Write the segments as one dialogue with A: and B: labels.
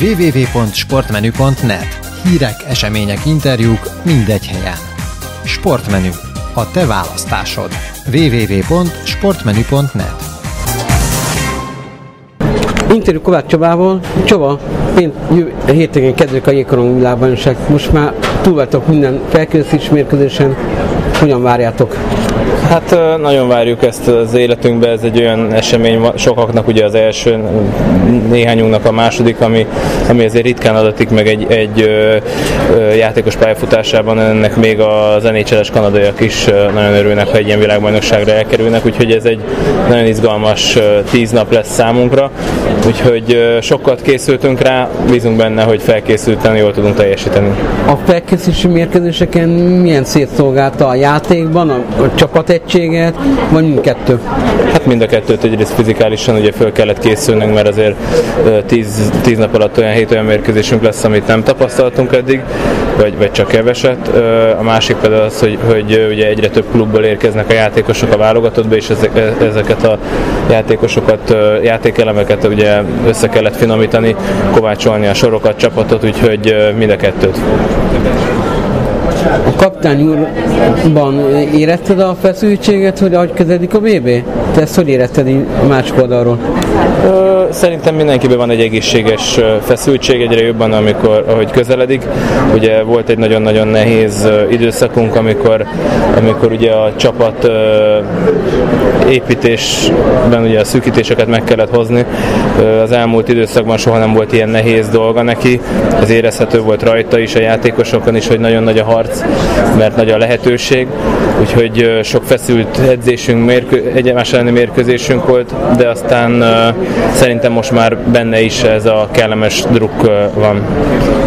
A: www.sportmenü.net Hírek, események, interjúk mindegy helyen. Sportmenü. A te választásod. www.sportmenü.net
B: Interjú Kovács Csabával. Csaba, én hétvégén kezdők a jégkorong világbajnokság. Most már túl vagytok minden felkészítés mérkőzésen. Hogyan várjátok?
C: Hát nagyon várjuk ezt az életünkbe, ez egy olyan esemény, sokaknak ugye az első, néhányunknak a második, ami, ami azért ritkán adatik meg egy, egy ö, ö, játékos pályafutásában, ennek még a zenécseles kanadaiak is nagyon örülnek, ha egy ilyen világbajnokságra elkerülnek, úgyhogy ez egy nagyon izgalmas tíz nap lesz számunkra, úgyhogy sokat készültünk rá, bízunk benne, hogy felkészülten jól tudunk teljesíteni.
B: A felkészülési mérkőzéseken milyen szétszolgálta a játékban, a, a csapat egységet, vagy mindkettő?
C: Hát mind a kettőt egyrészt fizikálisan ugye föl kellett készülnünk, mert azért tíz, tíz nap alatt olyan hét olyan mérkőzésünk lesz, amit nem tapasztaltunk eddig, vagy, vagy csak keveset. A másik pedig az, hogy, hogy ugye egyre több klubból érkeznek a játékosok a válogatottba, és ezek, e, ezeket a játékosokat, játékelemeket ugye össze kellett finomítani, kovácsolni a sorokat, csapatot, úgyhogy mind a kettőt.
B: A kapitány úrban érezted a feszültséget, hogy ahogy közedik a VB? Te ezt hogy érezted a másik oldalról?
C: Szerintem mindenkiben van egy egészséges feszültség egyre jobban, amikor, ahogy közeledik. Ugye volt egy nagyon-nagyon nehéz időszakunk, amikor, amikor ugye a csapat építésben ugye a szűkítéseket meg kellett hozni. Az elmúlt időszakban soha nem volt ilyen nehéz dolga neki. Ez érezhető volt rajta is, a játékosokon is, hogy nagyon nagy a harc, mert nagy a lehetőség. Úgyhogy sok feszült edzésünk, mérkő, egymás elleni mérkőzésünk volt, de aztán szerintem most már benne is ez a kellemes druk van.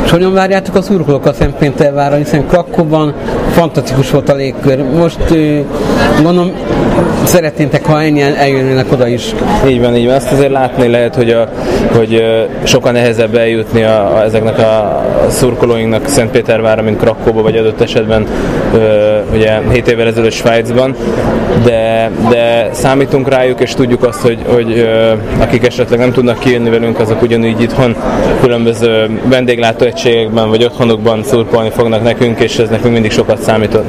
B: És hogyan várjátok a szurkolókat Szentpétervárra, hiszen Krakóban fantasztikus volt a légkör. Most gondolom szeretnétek, ha ennyien eljönnének oda is.
C: Így van, így van. Azt azért látni lehet, hogy, a, hogy sokkal nehezebb eljutni a, a, ezeknek a szurkolóinknak Szentpétervára, mint Krakóba, vagy adott esetben ugye 7 évvel ezelőtt Svájcban, de, de számítunk rájuk, és tudjuk azt, hogy, hogy akik esetleg nem tudnak kijönni velünk, azok ugyanúgy itthon különböző vendéglátóegységekben vagy otthonokban szurkolni fognak nekünk, és ez nekünk mindig sokat számított.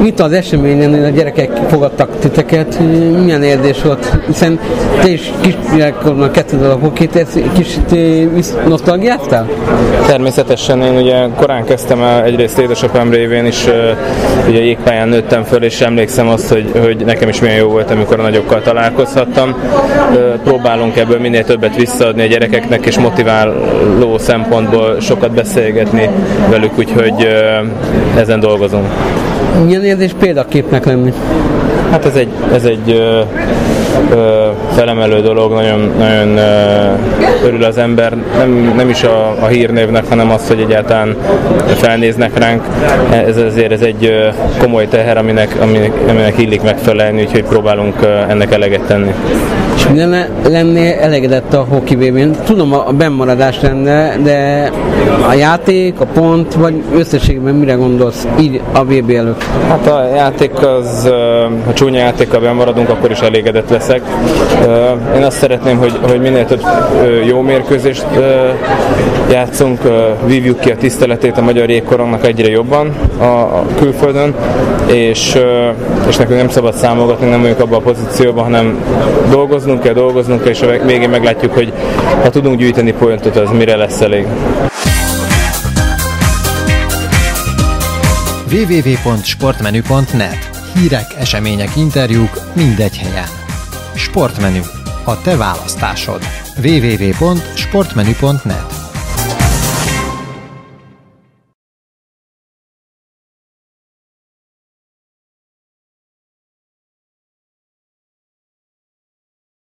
B: Mit az eseményen a gyerekek fogadtak titeket? Milyen érzés volt? Hiszen te is kisgyerekkorban kezdted a hokit, kicsit nosztalgiáztál?
C: Természetesen én ugye korán kezdtem el egyrészt édesapám révén is ugye jégpályán nőttem föl, és emlékszem azt, hogy, hogy nekem is milyen jó volt, amikor a nagyokkal találkozhattam. Próbálunk ebből minél többet visszaadni a gyerekeknek, és motiváló szempontból sokat beszélgetni velük, úgyhogy ezen dolgozunk.
B: Milyen érzés példaképnek lenni?
C: Hát ez egy, ez egy felemelő dolog, nagyon, nagyon örül az ember, nem, nem is a, a hírnévnek, hanem az, hogy egyáltalán felnéznek ránk. Ez azért ez egy komoly teher, aminek, aminek, aminek illik megfelelni, úgyhogy próbálunk ennek eleget tenni.
B: És lenne, lennél elégedett a hoki vb Tudom, a bennmaradás lenne, de a játék, a pont, vagy összességben mire gondolsz így a VB előtt?
C: Hát a játék az, ha csúnya játékkal maradunk, akkor is elégedett leszek. Én azt szeretném, hogy, hogy minél több jó mérkőzést játszunk, vívjuk ki a tiszteletét a magyar jégkorongnak egyre jobban a, külföldön, és, és nekünk nem szabad számolgatni, nem vagyunk abban a pozícióban, hanem dolgoznunk kell, dolgoznunk kell, és a végén meglátjuk, hogy ha tudunk gyűjteni pontot, az mire lesz elég.
A: www.sportmenü.net Hírek, események, interjúk mindegy helyen. Sportmenü. A te választásod. www.sportmenü.net